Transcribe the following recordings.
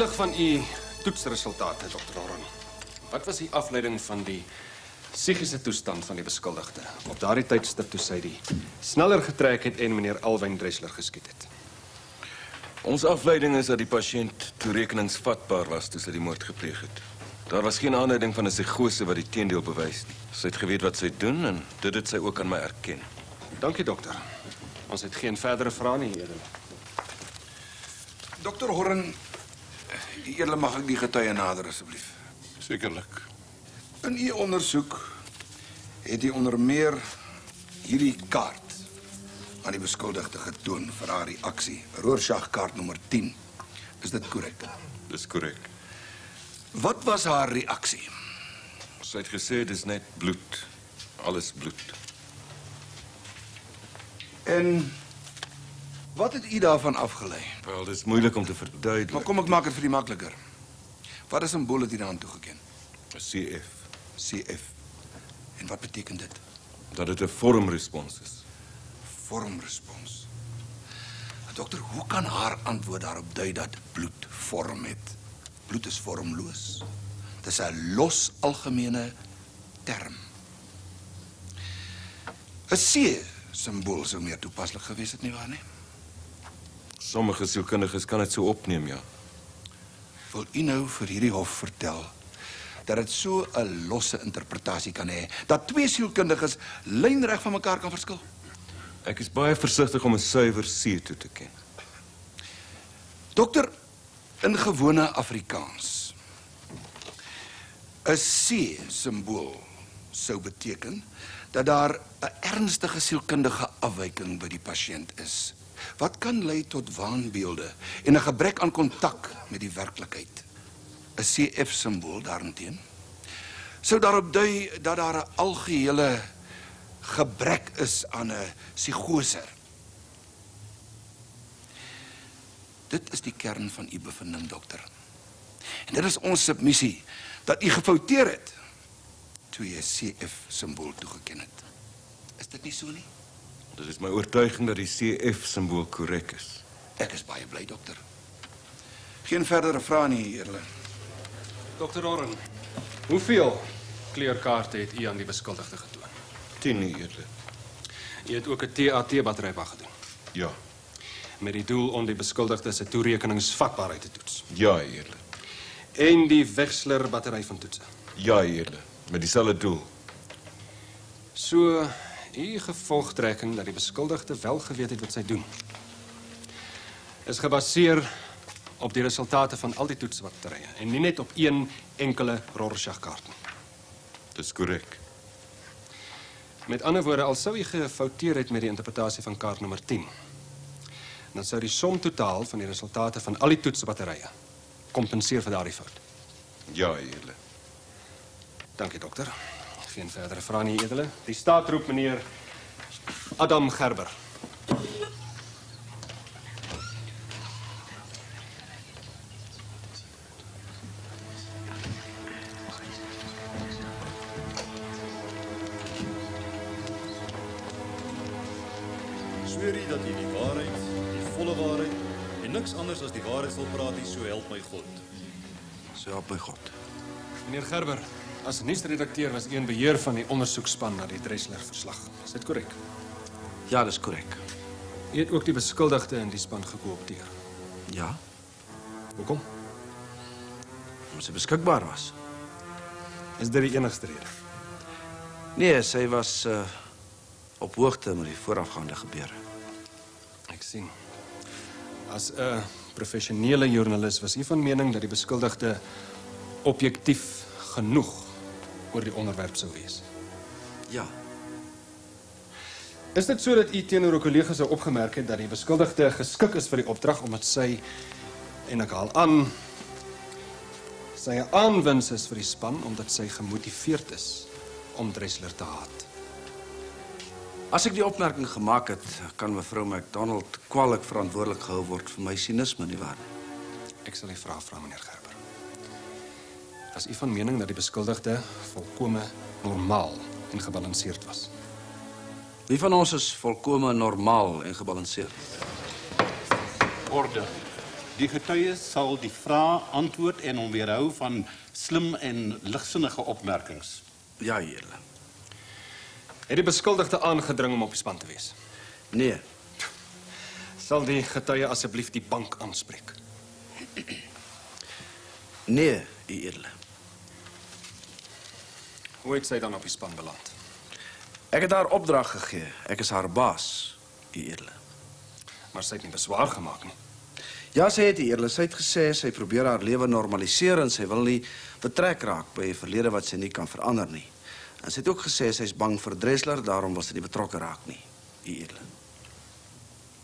Lig van u toetsresultate, Dr. Oron, wat was die afleiding van die psigiese toestand van die beskuldigde op daardie tydstip toe sy die sneller getrek het en meneer Alwyn Dressler geskiet het? Ons afleiding is dat die pasiënt toerekeningsvatbaar was toe sy die moord gepleeg het. Daar was geen aanduiding van 'n psigose wat die teendeel bewys nie. Sy het geweet wat sy doen en dit het sy ook aan my erken. Dankie, dokter. Ons het geen verdere vrae nie, edele. Dokter Horren, eerlik mag ek die getuie nader asseblief. Sekerlik. In u ondersoek het u onder meer hierdie kaart aan die beskuldigde getoon vir haar reaksie. Rorschach kaart nommer 10. Is dit korrek? Dis korrek. Wat was haar reaksie? Sy het gesê dis net bloed. Alles bloed. En Wat is Ida van afgeleid? Wel, het is moeilijk om te verduidelijken. Maar kom, ik maak het voor die makkelijker. Wat is een bullet aan toegekend? CF. CF. En wat betekent dit? Dat het een vormrespons is. Vormrespons. Dokter, hoe kan haar antwoord daarop duiden dat bloed vorm het? Bloed is vormloos. Het is een los algemene term. Een C-symbool zou meer toepasselijk geweest het, nietwaar, nee? Sommige sielkundiges kan dit so opneem, ja. Wil u nou vir hierdie hof vertel dat dit so 'n losse interpretasie kan hê dat twee sielkundiges lynreg van mekaar kan verskil? Ek is baie versigtig om 'n suiwer C toe te ken. Dokter, in gewone Afrikaans. 'n C simbool sou beteken dat daar 'n ernstige sielkundige afwyking by die pasiënt is. Wat kan lei tot waanbeelde en 'n gebrek aan kontak met die werklikheid. 'n CF simbool daarteen sou daarop dui dat daar 'n algehele gebrek is aan 'n psigose. Dit is die kern van u bevinding, dokter. En dit is ons submissie dat u gefouteer het toe jy CF simbool toegeken het. Is dit nie so nie? Dit is my oortuiging dat die CF simbool korrek is. Ek is baie bly, dokter. Geen verdere vrae nie, eerlik. Dr. Oron, hoeveel kleurkaarte het u aan die beskuldigde getoon? 10 eerlik. U het ook 'n TAT battery wag gedoen Ja. met die doel om die beskuldigde se toerekeningsvatbaarheid te toets. Ja, eerlik. En die Wechsler battery van toetse. Ja, eerlik. Met dieselfde doel. So die gevolgtrekking dat die beschuldigde wel geweet het wat zij doen... is gebaseerd op de resultaten van al die toetsbacterijen... en niet net op één enkele rorschach Dat is correct. Met andere woorden, al zou je gefouteerd het met de interpretatie van kaart nummer 10... dan zou die som totaal van de resultaten van al die toetsbatterijen... compenseren voor die fout. Ja, heerle. Dank je, dokter. Geen verdere vrae nie, edele. Die staat roep meneer Adam Gerber. As nuusredakteur was u in beheer van die ondersoekspan na die Dressler verslag. Is dit korrek? Ja, dis korrek. U het ook die beskuldigde in die span gekoopteer. Ja, Hoekom? omdat sy beskikbaar was. Is dit die enigste rede? Nee, sy was uh op hoogte met die voorafgaande gebeure. Ek sien. As 'n professionele joernalis was u van mening dat die beskuldigde objektief genoeg oor die onderwerp sou wees. Ja, Is dit so dat u teenoor 'n kollega sou opgemerk het dat die beskuldigde geskik is vir die opdrag omdat sy en ek haal aan sy 'n aanwins is vir die span omdat sy gemotiveerd is om Dressler te haat? as ek die opmerking gemaak het, kan mevrou McDonald kwaliek verantwoordelik gehou word vir my sinisme nie waar nie. Ek sal die vraag vra meneer. Was u van mening dat die beskuldigde volkome normaal en gebalanseerd was? Wie van ons is volkome normaal en gebalanseerd? Orde. Die getuie sal die vrae antwoord en hom weerhou van slim en ligsinnige opmerkings. Ja, u edele. Het die beskuldigde aangedring om op die span te wees? Nee, Sal die getuie asseblief die bank aanspreek? nee, u. Hoe het sy dan op die span beland? Ek het haar opdrag gegee. Ek is haar baas, u edele. Maar sy het nie beswaar gemaak nie. Ja, sy het u edele. Sy het gesê sy probeer haar lewe normaliseer en sy wil nie betrek raak by 'n verlede wat sy nie kan verander nie. En sy het ook gesê sy is bang vir Dressler, daarom wil sy nie betrokke raak nie, u edele.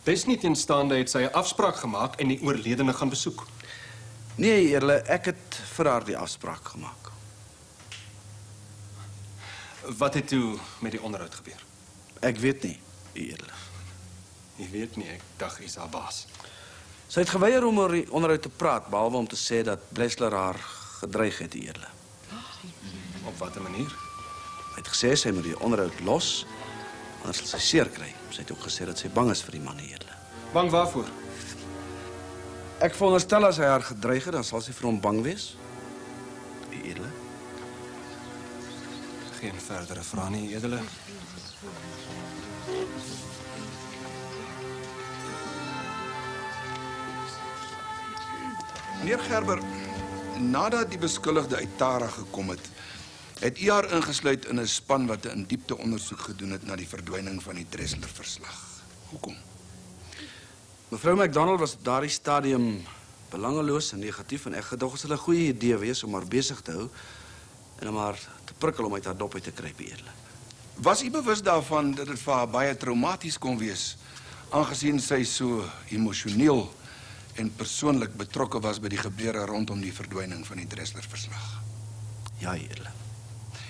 Desnieteenstaande het sy 'n afspraak gemaak en die oorledene gaan besoek. Nee, u edele, ek het vir haar die afspraak gemaak. Wat heeft u met die onderhoudgeweer? Ik weet niet, eerlijk. Ik weet niet, ik dacht is haar baas. Ze heeft geweier om er onderuit te praten, behalve om te zeggen dat Blesler haar gedreigd heeft, eerlijk. Op wat een manier? Hij heeft gezegd, zij moet die onderuit los, anders zal ze zeer krijgen. Ze heeft ook gezegd dat ze bang is voor die man, eerlijk. Bang waarvoor? Ik veronderstel als hij haar gedreigd, dan zal ze voor hem bang wees. Eerlijk. Geen verdere vrae nie, edele. Meneer Gerber, nadat die beskuldigde uit Tara gekom het, het u haar ingesluit in 'n span wat 'n in diepte ondersoek gedoen het na die verdwyning van die Dressler verslag. Hoekom? Mevrou McDonald was op daardie stadium belangeloos en negatief en ek gedog sou 'n goeie idee wees om haar besig te hou en om haar te prikkel om uit haar dop uit te kruip, edele. Was u bewus daarvan dat dit vir haar baie traumaties kon wees aangesien sy so emosioneel en persoonlik betrokke was by die gebeure rondom die verdwyning van die Dressler verslag? Ja, edele.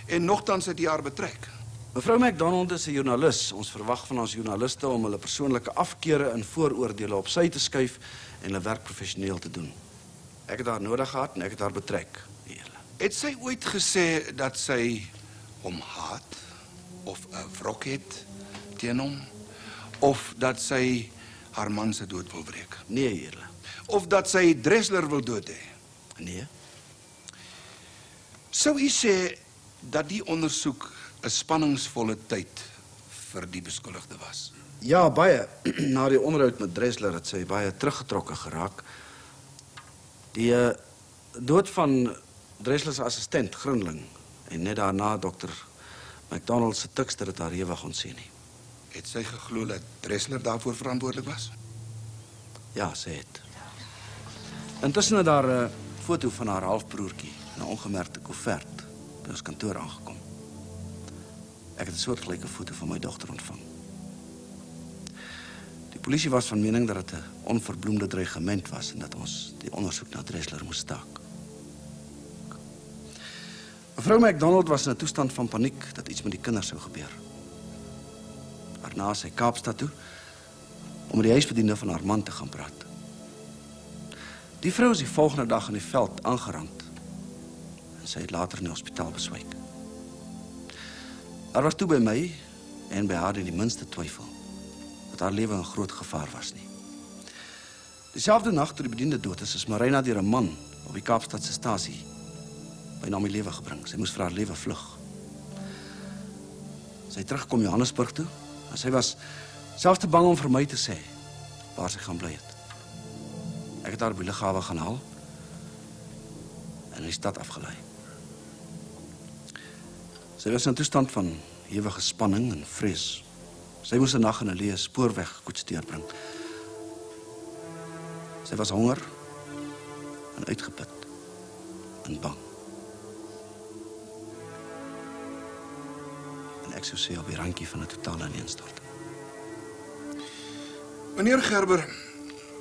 En nogtans het u haar betrek. Mevrou McDonald is 'n joernalis. Ons verwag van ons joernaliste om hulle persoonlike afkeure en vooroordeele op sy te skuif en hulle werk professioneel te doen. Ek het haar nodig gehad en ek het haar betrek. Het sy ooit gesê dat sy hom haat of 'n wrok het teen hom of dat sy haar man se dood wil breek Nee, edele. of dat sy Dressler wil dood hê? Nee. Sou u sê dat die ondersoek 'n spanningsvolle tyd vir die beskuldigde was? Ja, baie. Na die onderhoud met Dressler het sy baie teruggetrokke geraak. Die uh, dood van Dressler se assistent, Grinling, en net daarna dokter McDonald se tikster het haar ewig ontsien nie. Het sy geglo dat Dressler daarvoor verantwoordelik was? Ja, sy het. Intussen het daar 'n foto van haar halfbroertjie in 'n ongemerkte koevert by ons kantoor aangekom. Ek het 'n soortgelyke foto van my dogter ontvang. Die polisie was van mening dat dit 'n onverbloemde dreigement was en dat ons die ondersoek na Dressler moes staak. Mevrou McDonald was in 'n toestand van paniek dat iets met die kinders sou gebeur. Daarna sy Kaapstad toe om met die huisbediende van haar man te gaan praat. Die vrou is die volgende dag in die veld aangerand en sy het later in die hospitaal beswyk. Daar was toe by my en by haar nie die minste twyfel dat haar lewe in groot gevaar was nie. Dieselfde nag toe die bediende dood is, is Marina deur 'n man op die Kaapstadse stasie byna om die lewe gebring. Sy moes vir haar lewe vlug. Sy het teruggekom Johannesburg toe en sy was selfs te bang om vir my te sê waar sy gaan bly het. Ek het haar by die lughawe gaan haal en in die stad afgelei. Sy was in 'n toestand van ewige spanning en vrees. Sy moes 'n nag in 'n leë spoorweg koets deurbring. Sy was honger en uitgeput en bang. Ek sou sê op die randjie van 'n totale ineenstorting. Meneer Gerber,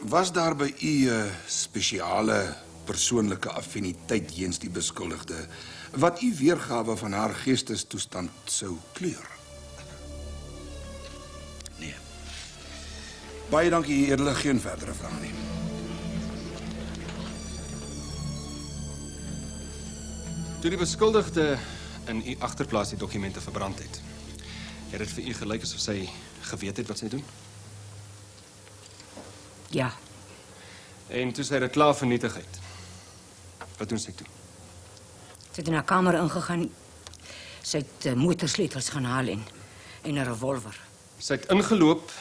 was daar by u 'n spesiale persoonlike affiniteit teens die beskuldigde wat u weergawe van haar geestestoestand sou kleur? Nee. Baie dankie, edele, geen verdere vrae nie. Toe die beskuldigde in u agterplaas die dokumente verbrand het, het dit vir u gelyk asof sy geweet het wat sy doen? Ja, En toe sy dit klaar vernietig het. Wat doen sy toe? Sy het in haar kamer ingegaan. Sy het uh, motorsleutels gaan haal en en 'n revolver. Sy het ingeloop,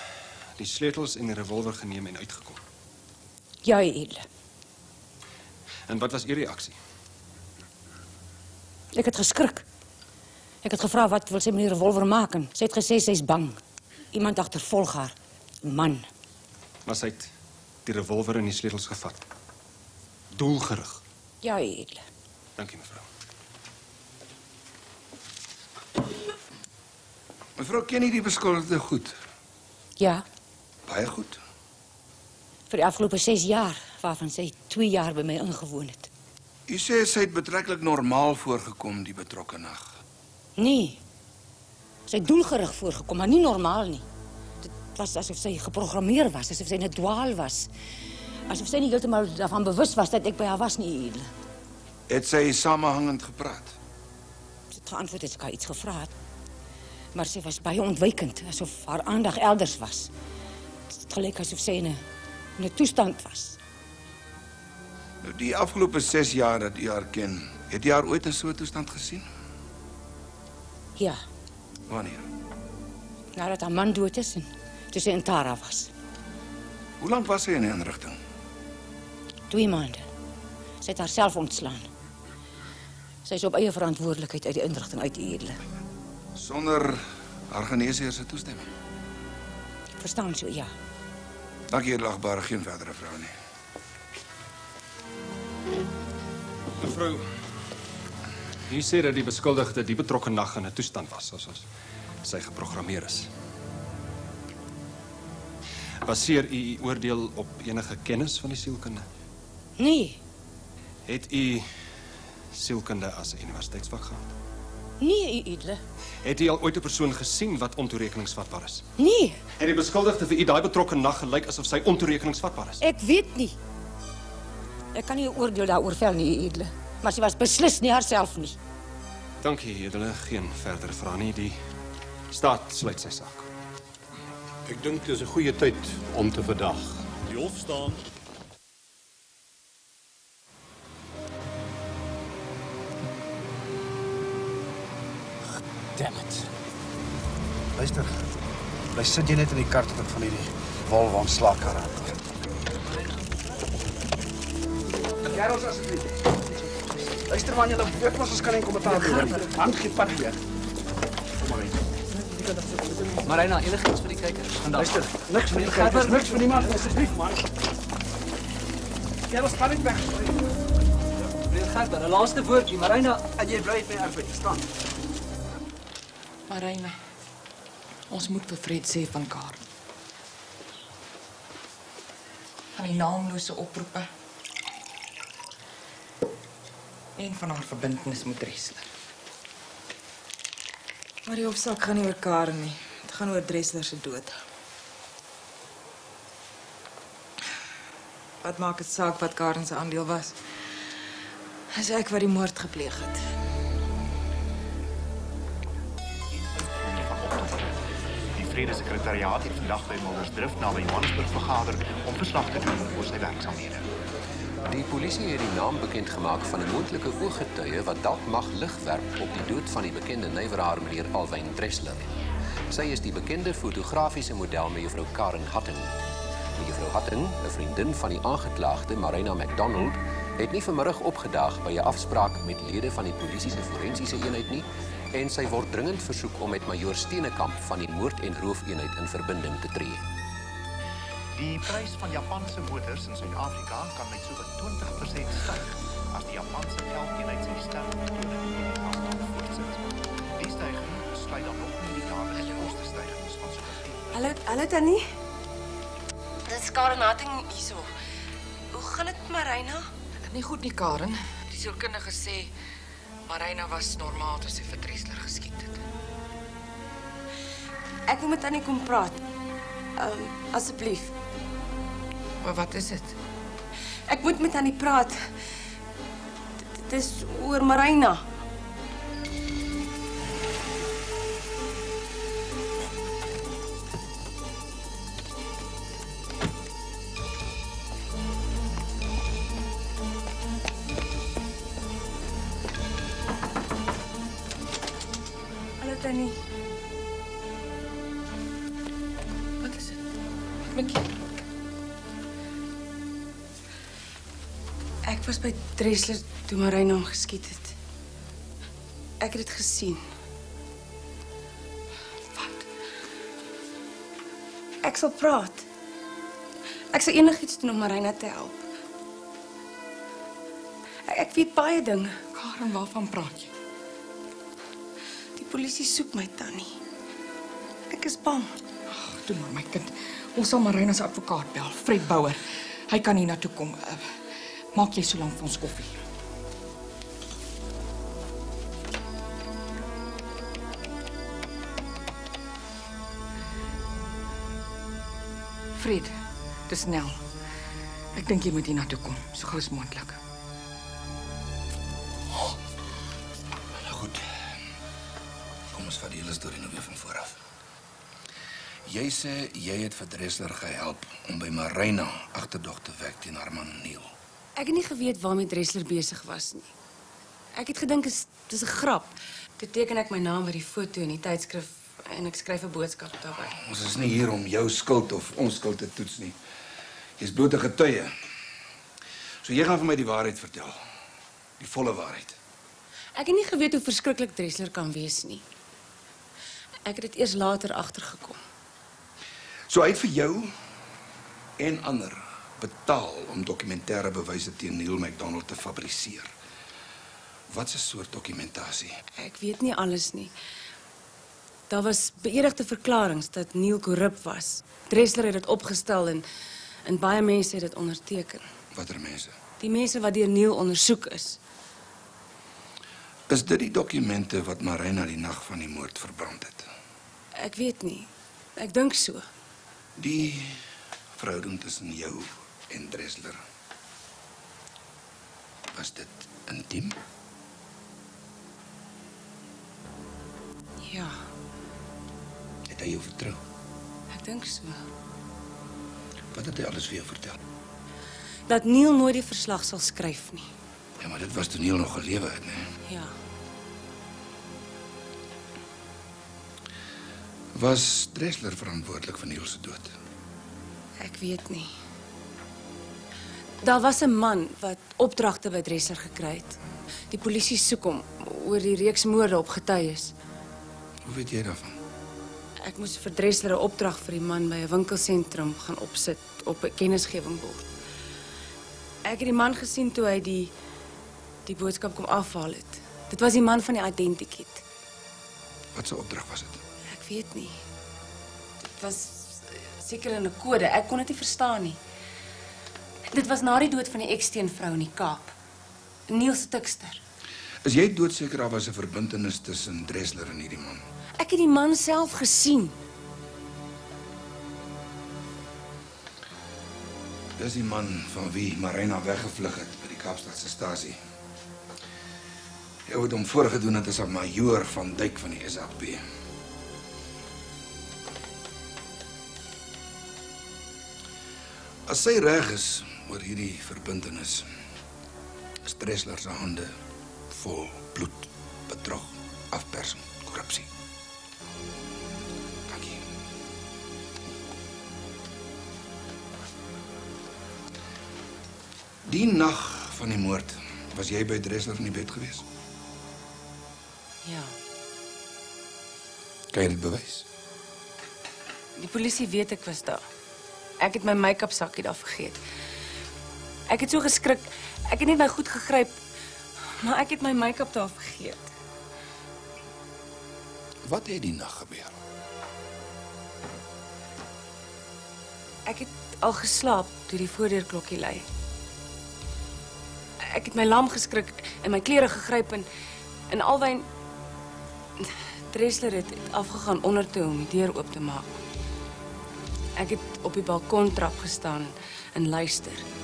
die sleutels en die revolver geneem en uitgekom. Ja, edele. En wat was u reaksie? Ek het geskrik. Ik het gevraagd wat wil ze met die revolver maken. Ze heeft gezegd ze is bang. Iemand achtervolgt haar. Een man. Maar ze die revolver in die sleutels gevat. Doelgerig. Ja, edele. Dank u, mevrouw. Mevrouw, ken je die beschuldigde goed? Ja. Baie goed. Voor de afgelopen zes jaar, waarvan zij twee jaar bij mij ingewoond heeft. U zei, zij het betrekkelijk normaal voorgekomen die betrokken nacht. Nee. Zij doelgericht voorgekomen, maar niet normaal niet. Het was alsof zij geprogrammeerd was, alsof zij een dwaal was. Alsof zij niet helemaal daarvan bewust was dat ik bij haar was niet. Het zij samenhangend gepraat? Het geantwoord is, ik had iets gevraagd. Maar ze was bij ontwijkend, alsof haar aandacht elders was. Het geleek alsof zij in een, toestand was. Nou, die afgelopen zes jaar dat u haar kent, heeft u haar ooit in zo'n toestand gezien? Ja. Wanneer? Nadat haar man dood is en toen ze in Tara was. Hoe lang was ze in inrichting? Twee maanden. Ze heeft haarzelf ontslaan. Zij is op eigen verantwoordelijkheid uit de inrichting uit Edelen. Zonder haar toestemming? Ik verstaan zo, ja. Dank je, lachbare, Geen verdere vragen. Mevrouw... U sê dat die beskuldigde die betrokke nag in 'n toestand was asof sy geprogrammeer is. Baseer u oordeel op enige kennis van die sielkunde? Nee, Het u sielkunde as 'n universiteitsvak gehad? nee, u edele. Het u al ooit 'n persoon gesien wat ontoerekeningsvatbaar is? Nee, Het die beskuldigde vir u daai betrokke nag gelyk asof sy ontoerekeningsvatbaar is? ek weet nie. Ek kan nie 'n oordeel daaroor vel nie, u edele maar ze was beslist niet haarzelf niet. Dank je, Hedele. Geen verder vragen Die staat sluit zijn zaak. Ik denk het is een goede tijd om te verdagen. Die opstaan. Damn it. Luister, wij zitten je net in die kar tot van hierdie Volvo van kan. Kerels alsjeblieft. Luister man, julle weet mos ons kan nie kommentaar doen nie. Hand gee pad weer. Marina, enigiets vir die kykers vandag. Luister, niks van die kykers, niks van niemand asseblief man. Gerels kan nie weg. Meneer Gerber, 'n laaste woordjie, Marina. En jy bly by arbeid, staan. Marina, ons moet vir Fred sê van Karen. Van die naamlose oproepe. En van haar verbintenis met Dressler. Maar die hofsaak gaan nie oor Karen nie. Dit gaan oor Dressler se dood. Wat maak dit saak wat Karen se aandeel was? As ek wat die moord gepleeg het. Die Vredesekretariaat het vandag by Mildersdrift naby Johannesburg vergader om verslag te doen oor sy werksamehede. Die polisie het die naam bekend gemaak van 'n moontlike ooggetuie wat dalk mag lig werp op die dood van die bekende nywerhaar meneer Alwyn Dressler. Sy is die bekende fotografiese model mevrou Karen Hatting. Mevrou Hatting, 'n vriendin van die aangeklaagde Marina McDonald, het nie vanmiddag opgedaag by 'n afspraak met lede van die polisie se forensiese eenheid nie en sy word dringend versoek om met majoor Steenekamp van die moord- en roofeenheid in verbinding te tree. Die prys van Japanse motors in Suid-Afrika kan met so 'n 20% styg as die Japanse geldeenheid sy sterkmetode in die land voortsit. Die stygings sluit dan nog nie die jaarlikse kostestygings van so 'n Hallo, hallo Tannie. Dit is Karen Hatting hierso. Hoe gaan dit, Marina? Nie goed nie, Karen. Die sielkundige sê Marina was normaal toe sy vir Dressler geskiet het. Ek wil met Tannie kom praat. Ehm, um, asseblief. Maar wat is dit? Ek moet met Tannie praat. Dit is oor Marina. Dressler toe Marina hom geskiet het. Ek het dit gesien. Wat? Ek sal praat. Ek sal enigiets doen om Marina te help. Ek, ek weet baie dinge. Karen, waarvan praat jy? Die polisie soek my tannie. Ek is bang. Ag, doen maar my kind. Ons sal Marina se advokaat bel, Fred Bouwer. Hy kan hier na toe kom. Uh, Maak jij zo lang voor koffie. Fred, te snel. Ik denk je moet hier naartoe komen, zo gaat het mogelijk. Nou, nou goed. Kom eens van die door in de van vooraf. Jij zei, jij het vir Dressler gehelp om bij Marina achterdocht te wekken in haar man Neil. Ek het nie geweet waarmee Dressler besig was nie. Ek het gedink is dis 'n grap. Toe teken ek my naam by die foto in die tydskrif en ek skryf 'n boodskap daarbey. Ons is nie hier om jou skuld of onskuld te toets nie. Jy's bloot 'n getuie. So jy gaan vir my die waarheid vertel. Die volle waarheid. Ek het nie geweet hoe verskriklik Dressler kan wees nie. Ek het dit eers later agtergekom. So het vir jou en ander betaal om dokumentêre bewyse teen Neil McDonald te fabriseer. Wat 'n soort dokumentasie? Ek weet nie alles nie. Daar was beëdigde verklaringe dat Neil korrup was. Dressler het dit opgestel en en baie mense het dit onderteken. Watter mense? Die mense wat deur Neil ondersoek is. Is dit die dokumente wat Marina die nag van die moord verbrand het? Ek weet nie. Ek dink so. Die verhouding tussen jou en Dresler. Was dit intiem? Ja. Het hij je vertrouwd? Ik denk zo. Wat had hij alles weer verteld? Dat Neil nooit die verslag zal schrijven. Ja, maar dat was toen Neil nog geleefd, hè? Ja. Was Dresler verantwoordelijk voor Niels dood? Ik weet niet. Daar was 'n man wat opdragte by Dressler gekry het. Die polisie soek hom oor die reeks moorde op getuies. Hoe weet jy daarvan? Ek moes vir Dressler 'n opdrag vir die man by 'n winkelsentrum gaan opsit op 'n kennisgewingbord. Ek het die man gesien toe hy die die boodskap kom afhaal het. Dit was die man van die identikit. Wat 'n opdrag was dit? Ek weet nie. Dit was seker in 'n kode. Ek kon dit nie verstaan nie. Dit was na die dood van die eksteenvrou in die Kaap. Niels Tikster. Is jy doodseker daar was 'n verbintenis tussen Dressler en hierdie man? Ek het die man self gesien. Dis die man van wie Marina weggevlug het by die Kaapstadse stasie. Hy het hom voorgedoen het as 'n majoor van Dyk van die SAP. As sy reg is oor hierdie verbintenis, is Dressler se hande vol bloed, bedrog, afpersing, korrupsie. Dankie. Die nag van die moord, was jy by Dressler in die bed gewees? Ja. Kan jy dit bewys? Die polisie weet ek was daar. Ek het my make-up sakkie daar vergeet. Ek het so geskrik. Ek het net my goed gegryp, maar ek het my make-up daar vergeet. Wat het die nag gebeur? Ek het al geslaap toe die voordeurklokkie lui. Ek het my lam geskrik en my klere gegryp en en alwyn Dressler het afgegaan onder toe om die deur oop te maak. Ek het op die balkontrap gestaan en luister.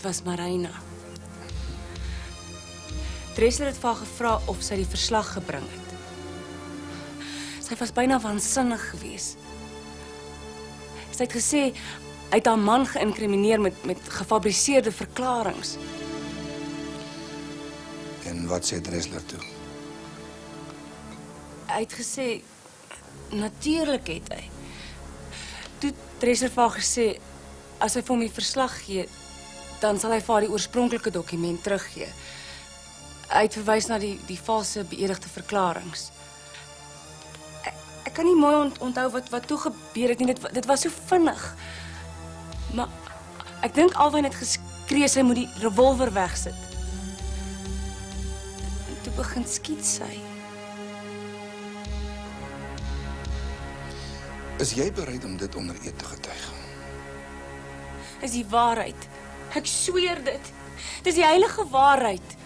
Dit was Marina. Dressler het vir haar gevra of sy die verslag gebring het. Sy was byna waansinnig geweest. Sy het gesê hy het haar man geïnkrimineer met met gefabriseerde verklaringe. En wat sê Dressler toe? Hy het gesê natuurlik het hy. toe Dresser vir haar gesê as hy vir hom die verslag gee, dan sal hy vir haar die oorspronklike dokument teruggee. Hy het verwys na die die valse beëdigde verklaringe. Ek, ek kan nie mooi ont, onthou wat wat toe gebeur het nie. Dit dit was so vinnig. Maar ek dink Alwyn het geskree sy moet die revolver wegsit. En toe begin skiet sy. Is jy bereid om dit onder eed te getuig? Dis die waarheid. Ek sweer dit. Dis die heilige waarheid.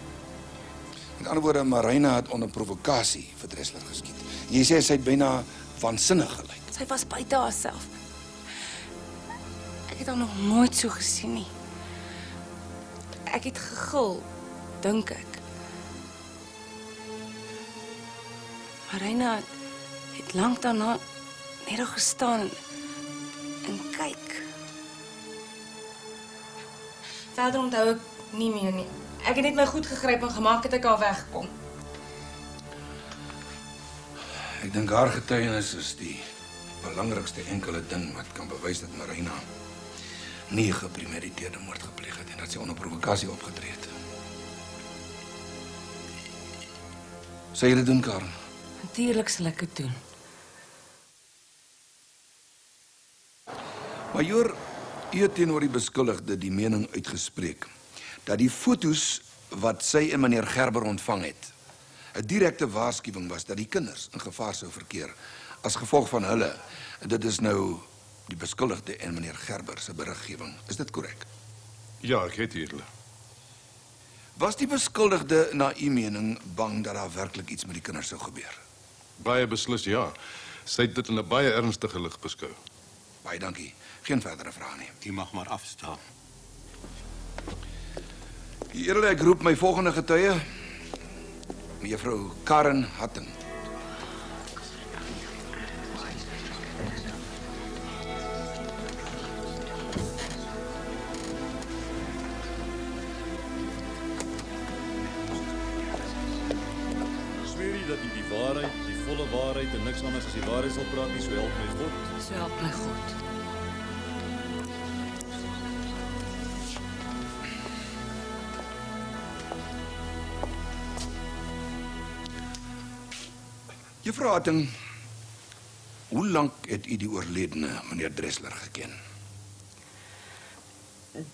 Met ander woorde, Marina het onder provokasie vir Dressler geskiet. Jy sê sy het byna waansinnig gelyk. Sy was buite haarself. Ek het haar nog nooit so gesien nie. Ek het gegil, dink ek. Marina het lank daarna net nog gestaan en kyk. Verder onthou ek nie meer nie. Ek het net my goed gegryp en gemaak het ek al weggekom. Ek dink haar getuienis is die belangrikste enkele ding wat kan bewys dat Marina nie 'n gepremediteerde moord gepleeg het en dat sy onder provokasie opgetree het. Sê jy dit doen, Karen? Natuurlik sal ek dit doen. Majoor, het teenoor die beskuldigde die mening uitgespreek dat die fotos wat sy en meneer Gerber ontvang het 'n direkte waarskuwing was dat die kinders in gevaar sou verkeer as gevolg van hulle. En dit is nou die beskuldigde en meneer Gerber se beriggewing. Is dit korrek? Ja, ek het hier. Was die beskuldigde na u mening bang dat daar werklik iets met die kinders sou gebeur? Baie beslis ja. Sy het dit in 'n baie ernstige lig beskou. Baie dankie. Geen verdere vrae nie. U mag maar afstaan. Die eerder ek roep my volgende getuie, mevrou Karen Hatting. Die waarheid, die volle waarheid en niks anders as die waarheid sal praat nie, so help my God? So help my God. Juffrou Hatting, hoe lank het u die oorledene meneer Dressler geken?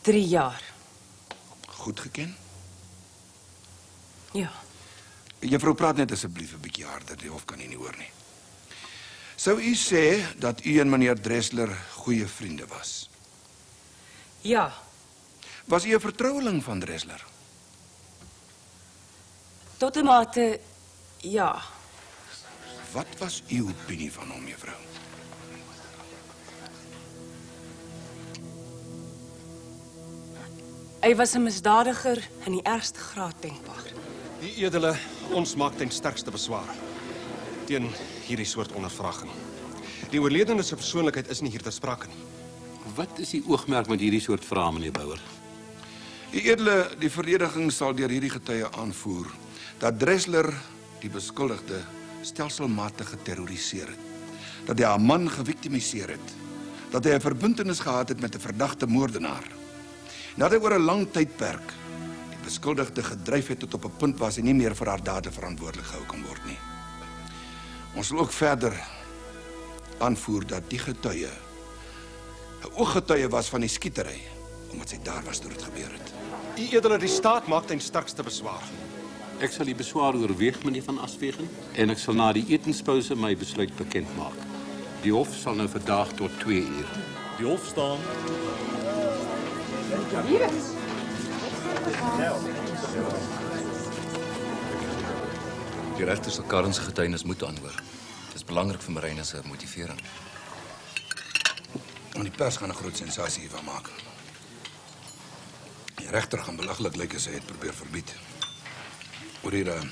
3 jaar. Goed geken? Ja. Juffrou praat net asseblief 'n bietjie harder, die hof kan u nie hoor nie. Sou u sê dat u en meneer Dressler goeie vriende was? Ja. Was u 'n vertroueling van Dressler? Tot 'n mate ja. Wat was uw opinie van hom, juffrou? Hy was 'n misdadiger in die ergste graad denkbaar. Die edele, ons maak ten sterkste beswaar teen hierdie soort ondervraging. Die oorledene se persoonlikheid is nie hier ter sprake nie. Wat is die oogmerk met hierdie soort vrae, meneer Bouwer? Die edele, die verdediging sal deur hierdie getuie aanvoer dat Dressler die beskuldigde stelselmatig geterroriseer het. Dat hy haar man geviktimiseer het. Dat hy 'n verbintenis gehad het met 'n verdagte moordenaar. En dat hy oor 'n lang tydperk die beskuldigde gedryf het tot op 'n punt waar sy nie meer vir haar dade verantwoordelik gehou kan word nie. Ons sal ook verder aanvoer dat die getuie 'n ooggetuie was van die skietery omdat sy daar was toe dit gebeur het. U edele, die staat maak ten sterkste beswaar. Ek sal die beswaar oorweeg, meneer van Aswegen, en ek sal na die etenspause my besluit bekend maak. Die hof sal nou vandag tot 2 uur. Die hof staan. Die regter sal Karen se getuienis moet aanhoor. Dit is belangrik vir Marina se motivering. En die pers gaan 'n groot sensasie hiervan maak. Die regter gaan belaglik lyk as hy dit probeer verbied. Ουρήρα,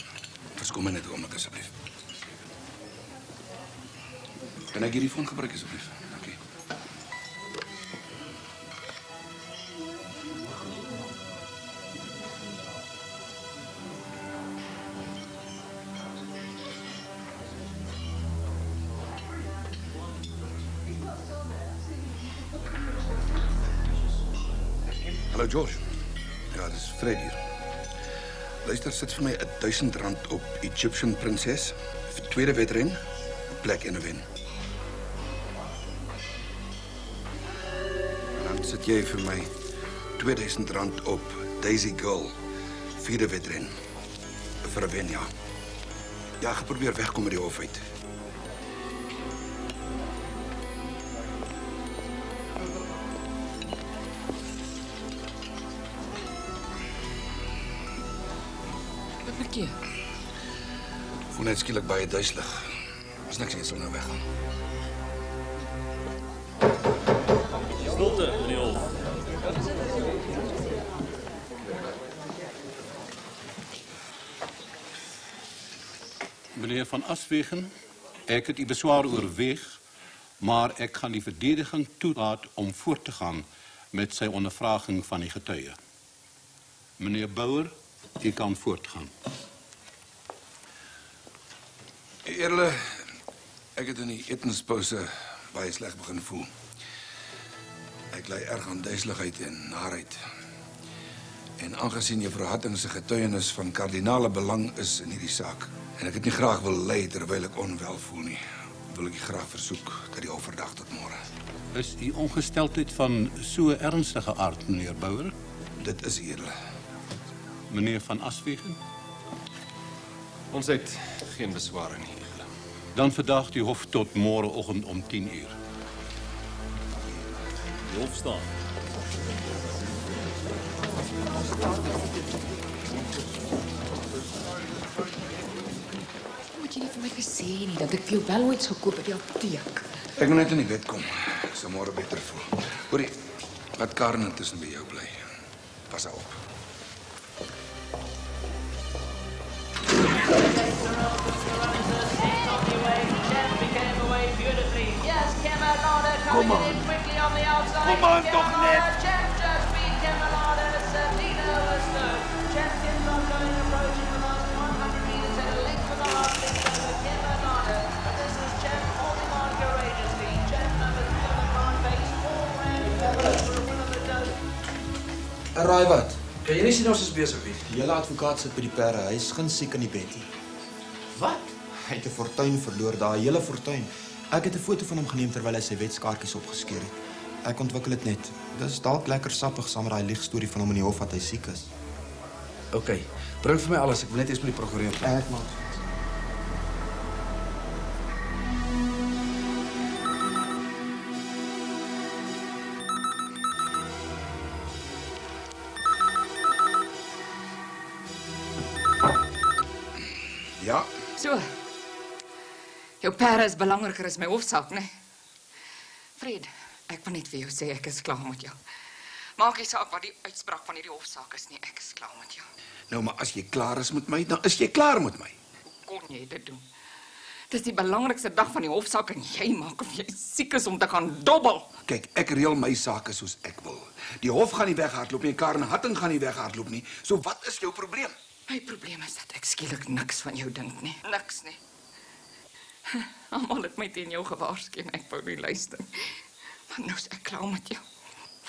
φασκωμένετε εγώ να κάσα πλήφ. Ένα γυρίφων θα παρακέσα πλήφ. Hello, George. 1000 rand op Egyptian Princess vir tweede wedren, plek en 'n wen. En dan sit jy vir my 2000 rand op Daisy Girl, vierde wedren vir 'n wen, ja. Ja, geprobeer wegkom met die hof uit. Net skielik baie duiselig. Is niks nie, sal nou weggaan. Stilte die hof. Meneer van Aswegen, ek het u beswaar oorweeg, maar ek gaan die verdediging toelaat om voort te gaan met sy ondervraging van die getuie. Meneer Bouwer, u kan voortgaan. Eerle, ek het in die etenspause baie sleg begin voel. Ek ly erg aan duiseligheid en narigheid. En aangesien juffrou Hatting se getuienis van kardinale belang is in hierdie saak en ek dit nie graag wil ly terwyl ek onwel voel nie, wil ek u graag versoek dat die overdag tot môre. Is u ongesteldheid van so ernstige aard, meneer Bouwer? Dit is eerle. Meneer van Aswegen? Ons het geen besware nie. Dan verdaagt uw hof tot morgenochtend om 10 uur. Je hof staat. Moet je niet van mij gezien dat ik veel wel ooit gekocht bij die apotheek? Ik moet net in die bed komen. Ik zal morgen beter voelen. Hoorie, laat Karen intussen bij jou blij. Pas op. op. Kom aan. Kom aan toch net. Raai wat? Kan jy nie sien ons is besig nie? Die hele advokaat sit by die perde. Hy's geen siek in die bedjie. Wat? Hy het 'n fortuin verloor, daai hele fortuin. Ek het 'n foto van hom geneem terwyl hy sy wetskaartjies opgeskeur het. Ek ontwikkel dit net. Dis dalk lekker sappig saam met daai liegstorie van hom in die hof dat hy siek is. OK. Bring vir my alles. Ek wil net eers met die prokureur praat. Ek maak. Jou perde is belangriker as my hofsaak, né? Fred, ek wil net vir jou sê ek is klaar met jou. Maak nie saak wat die uitspraak van hierdie hofsaak is nie, ek is klaar met jou. nou maar as jy klaar is met my, dan is jy klaar met my. Kon jy dit doen? Dis die belangrikste dag van die hofsaak en jy maak of jy siek is om te gaan dobbel. Kyk, ek reël my sake soos ek wil. Die hof gaan nie weghardloop nie, Karen Hatting gaan nie weghardloop nie. So wat is jou probleem? My probleem is dat ek skielik niks van jou dink nie. Niks nie. Almal het my teen jou gewaarsku en ek wou nie luister. Maar nou is ek klaar met jou.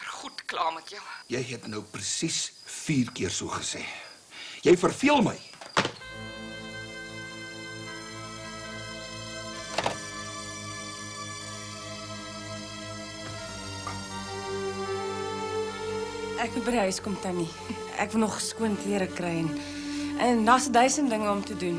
Vergoed klaar met jou. Jy het nou presies 4 keer so gesê. Jy verveel my. Ek moet by die huis kom tannie. Ek wil nog skoon klere kry en en daar's duisend dinge om te doen.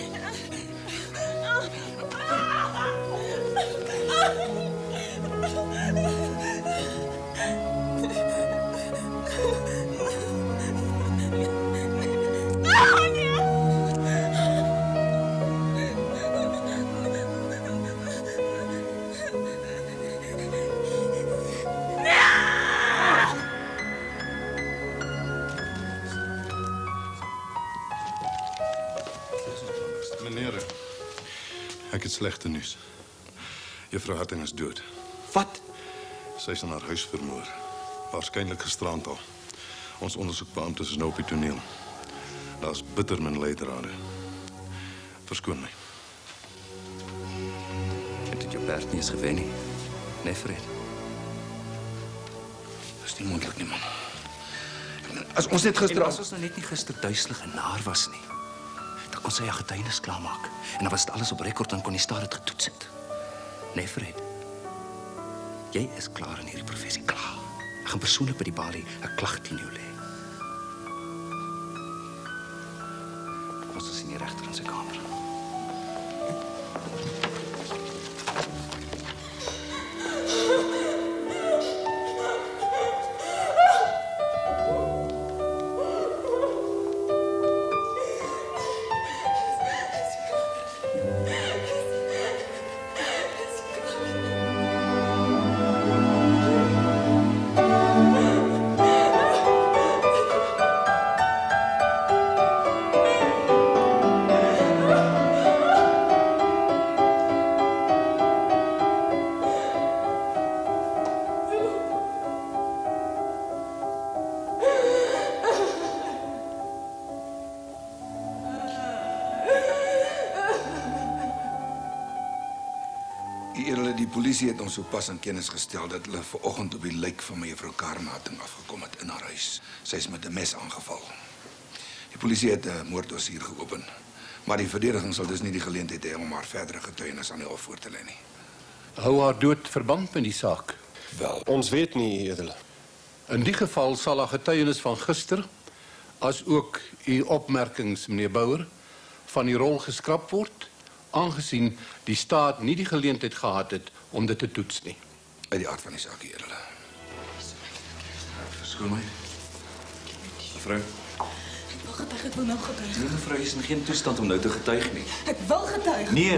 slechte nieuws. Juffrouw Harting is dood. Wat? Zij is in haar huis vermoord. Waarschijnlijk gestrand al. Ons onderzoekbeambte is nou op het toneel. Dat is bitter mijn leidraden. Verskoon mij. Het het je paard niet eens gewen, Nee, Fred. Dat is niet moeilijk, nie, man. Als ons net gisteren... Als ons nou net niet gisteren duizelig en naar was niet. Kon sy haar getuienis klaarmaak. En dan was dit alles op rekord en kon die staat dit getoets het. Nee, Fred. Jy is klaar in hierdie professie, klaar. Ek gaan persoonlik by die balie 'n klag teen jou lê. Ons is in die regter in sy kamer. Polisie het ons sopas in kennis gestel dat hulle vanoggend op die lijk van mevrou Karmating afgekom het in haar huis. Sy is met 'n mes aangeval. Die polisie het 'n moorddossier geopen, maar die verdediging sal dus nie die geleentheid hê om haar verdere getuienis aan die hof voor te lê nie. Hou haar dood verband met die saak? Wel, ons weet nie, edele. In die geval sal haar getuienis van gister as ook u opmerkings, meneer Bouwer, van die rol geskraap word, aangesien die staat nie die geleentheid gehad het om dit te toets nie. Uit die aard van die saak, edele. Verskoon my. Mevrou, Ek wil getuig, ek wil nou getuig. nee mevrou, is in geen toestand om nou te getuig nie. Ek wil getuig. Nee.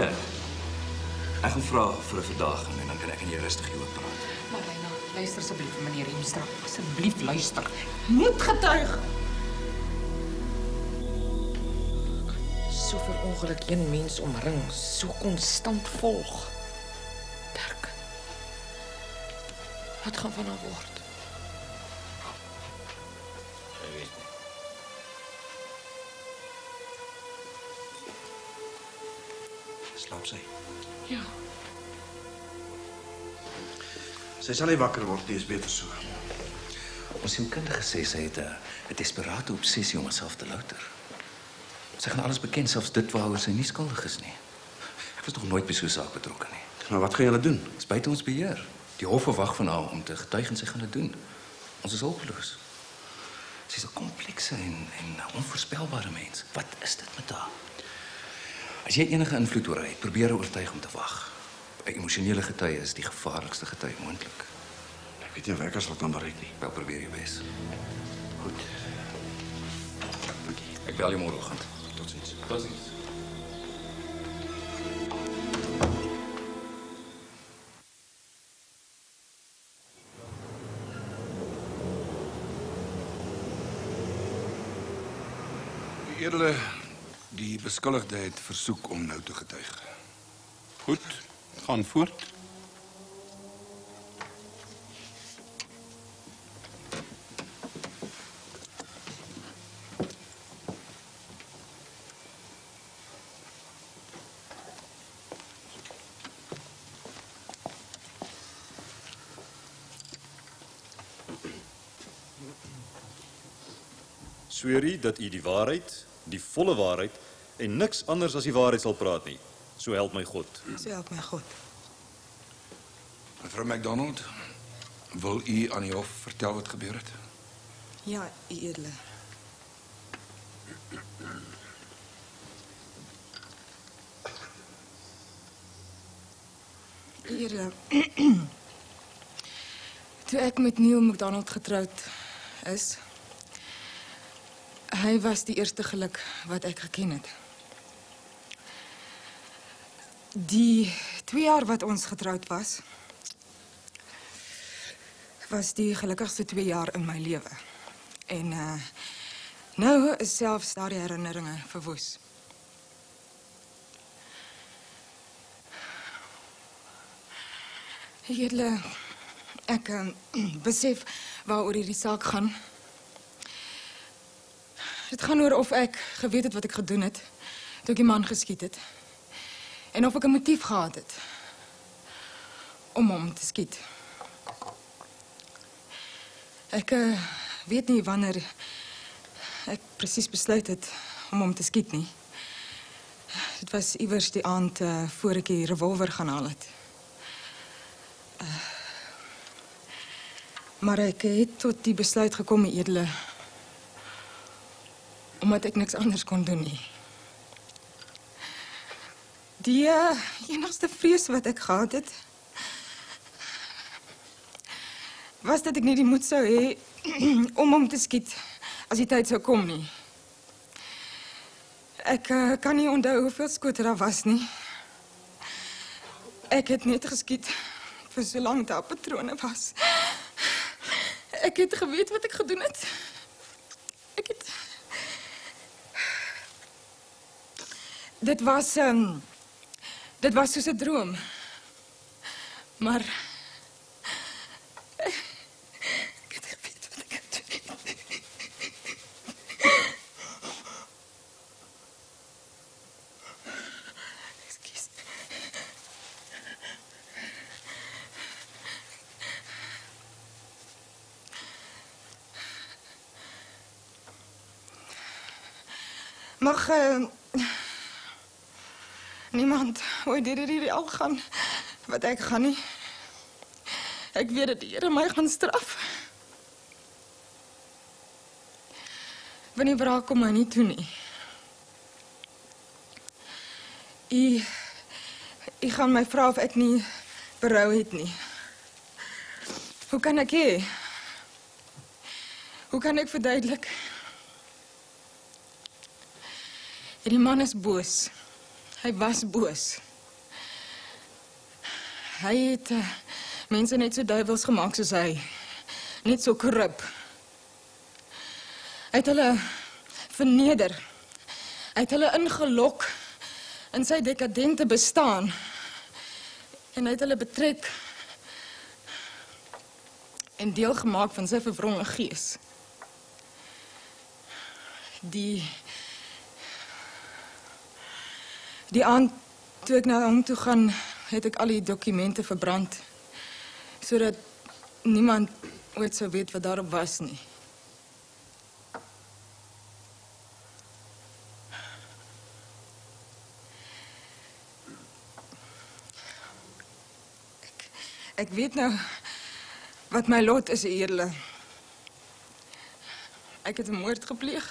Ek gaan vra vir 'n verdaging en dan kan ek en jy rustig hieroor praat. Marlena, luister asseblief meneer Hemstra. Asseblief luister. Moet getuig. Soveel ongeluk een mens omring, so konstant volg. Wat gaan van haar word? Ek weet nie. Slaap sy? Ja. Sy sal nie wakker word nie, is beter so. Ons sielkundige sê sy het 'n 'n desperate obsessie om haarself te louter. Sy gaan alles beken, selfs dit waaroor sy nie skuldig is nie. Ek was nog nooit by so 'n saak betrokke nie. Maar wat gaan julle doen? Dit is buite ons beheer. Die hof verwag van haar om te getuig en sy gaan dit doen. Ons is hulpeloos. Sy is 'n komplekse en en onvoorspelbare mens. Wat is dit met haar? As jy enige invloed oor haar het, probeer haar oortuig om te wag. 'n Emosionele getuie is die gevaarlikste getuie moontlik. Ek weet nie of ek as wat kan bereik nie. Wel probeer jou bes. Goed. Ek bel jou môreoggend. Totsiens. Totsiens. Die edele die beskuldigde het versoek om nou te getuig. Goed, gaan voort. Sweer u dat u die waarheid, die volle waarheid en niks anders as die waarheid sal praat nie. So help my God. So help my God. Mevrou McDonald, wil u aan die hof vertel wat gebeur het? Ja, u edele. Here. Toe ek met Neil McDonald getroud is, hy was die eerste geluk wat ek geken het. Die 2 jaar wat ons getroud was, was die gelukkigste 2 jaar in my lewe. En uh nou is selfs daardie herinneringe verwoes. Julle ek um, besef waaroor hierdie saak gaan. Dit gaan oor of ek geweet het wat ek gedoen het toe ek die man geskiet het. En of ek 'n motief gehad het om hom te skiet. Ek uh, weet nie wanneer ek presies besluit het om hom te skiet nie. Dit was iewers die aand uh, voor ek die revolver gaan haal het. Maar ek het tot die besluit gekom, edele, omdat ek niks anders kon doen nie. Die uh, enigste vrees wat ek gehad het, was dat ek nie die moed sou hê om hom te skiet as die tyd sou kom nie. Ek uh, kan nie onthou hoeveel skote daar was nie. Ek het net geskiet vir so lank daar patrone was. Ek het geweet wat ek gedoen het. Dit was um, dit was soos 'n droom. Maar ek het geweet wat ek het. Ekskuus. Mag uh, niemand ooit deur hierdie al gaan wat ek gaan nie. Ek weet dat die Here my gaan straf. Wanneer wraak kom my nie toe nie. U u gaan my vra of ek nie berou het nie. Hoe kan ek hê? Hoe kan ek verduidelik? Die man is boos. Hy was boos. Hy het uh, mense net so duiwels gemaak soos hy. Net so korrup. Hy het hulle verneder. Hy het hulle ingelok in sy dekadente bestaan. En hy het hulle betrek en deel gemaak van sy verwronge gees. Die Die aand toe ek na hom toe gaan, het ek al die dokumente verbrand sodat niemand ooit sou weet wat daarop was nie. Ek, weet nou wat my lot is, Eerle. Ek het 'n moord gepleeg.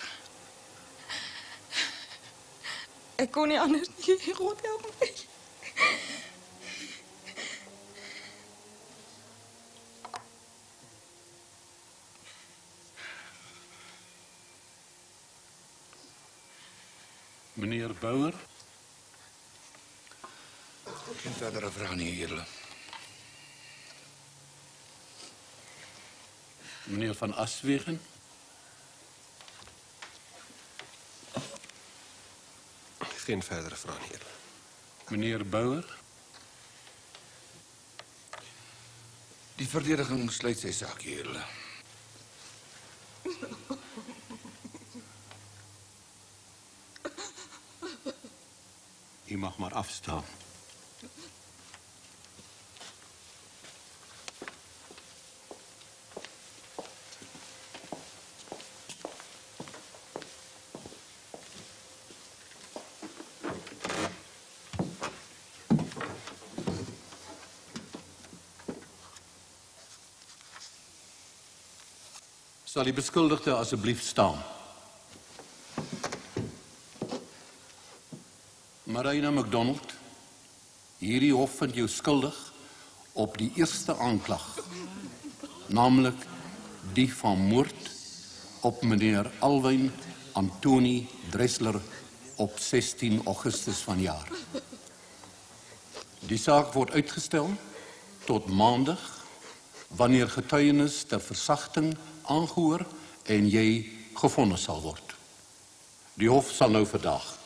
Ik kon niet anders. niet God help me. Meneer Bouwer. Geen verdere vragen, hier. Meneer Van Aswegen? Geen verdere vragen, hier, Meneer Bauer? Die verdediging sluit zijn zaak, hier. Ik mag maar afstaan. Sal die beskuldigde asseblief staan? Marina McDonald, hierdie hof vind jou skuldig op die eerste aanklag, naamlik die van moord op meneer Alwyn Antoni Dressler op 16 Augustus vanjaar. Die saak word uitgestel tot maandag wanneer getuienis ter versagting aangehoor en jy gevonnis sal word. Die hof sal nou vandag